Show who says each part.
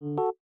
Speaker 1: you